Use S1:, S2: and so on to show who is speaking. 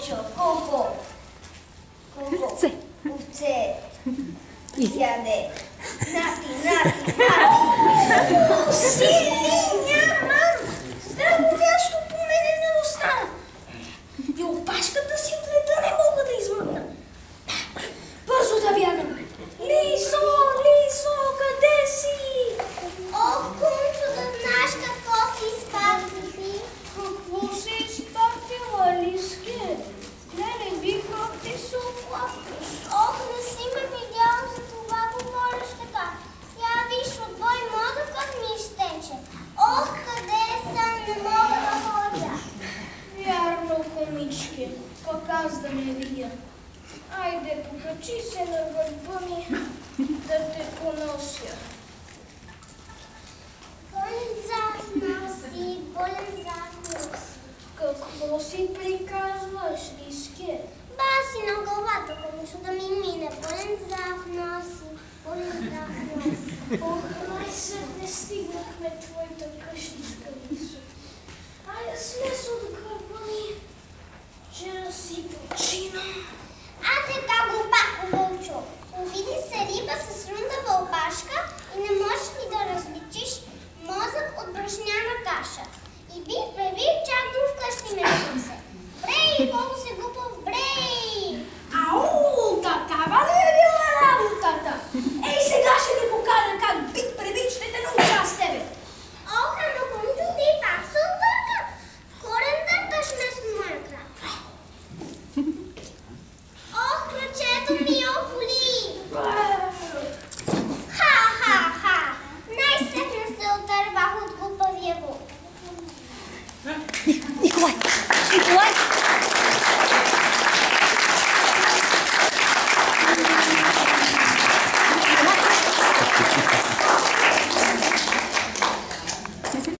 S1: mucho. Coco. Coco. Sí. Usted. Y Nati, Nati,
S2: Nati. галерия. Айде, покачи се на гърба ми да те понося.
S3: Болен зад носи, болен зад носи.
S2: Какво си приказваш, Риске?
S3: Баси на главата, комичо да ми мине. Болен носи, болен носи.
S2: Ох, майса, не стигнахме твой
S3: In the.